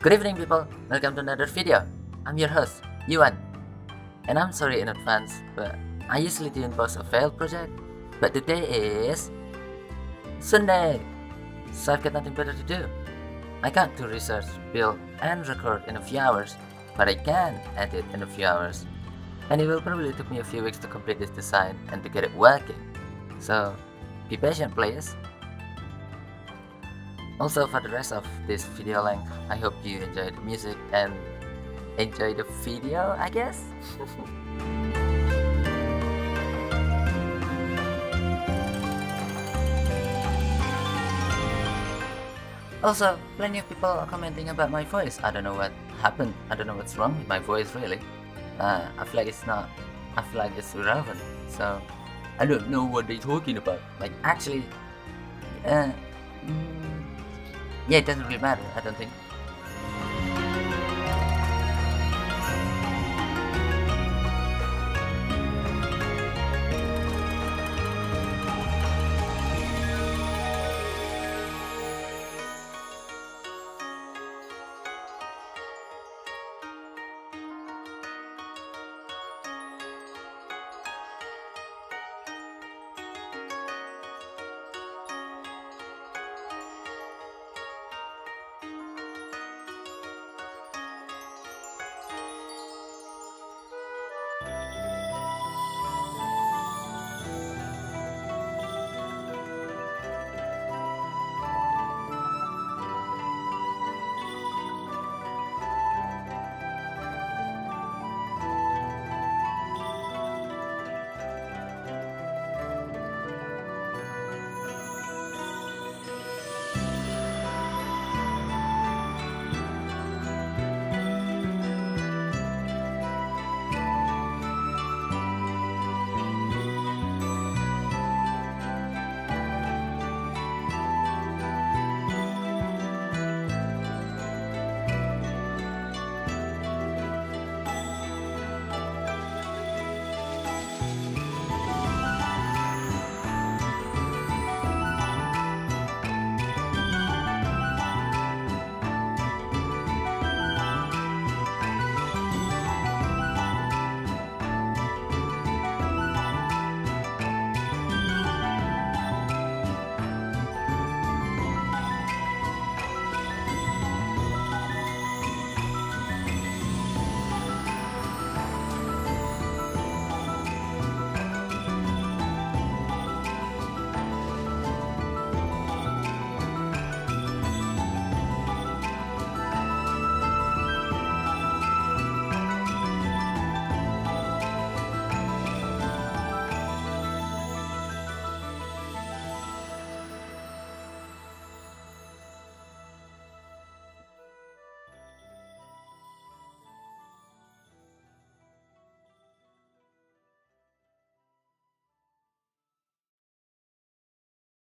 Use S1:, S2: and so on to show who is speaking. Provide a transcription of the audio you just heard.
S1: Good evening people, welcome to another video. I'm your host, Yuan. And I'm sorry in advance, but I usually didn't post a failed project, but today is Sunday, so I've got nothing better to do. I can't do research, build, and record in a few hours, but I can edit in a few hours. And it will probably take me a few weeks to complete this design and to get it working. So, be patient please. Also for the rest of this video length, I hope you enjoy the music and enjoy the video, I guess? also, plenty of people are commenting about my voice. I don't know what happened. I don't know what's wrong with my voice really. Uh, I feel like it's not, I feel like it's irrelevant. So, I don't know what they're talking about. Like, actually, uh, mm, yeah, it doesn't really matter, I don't think.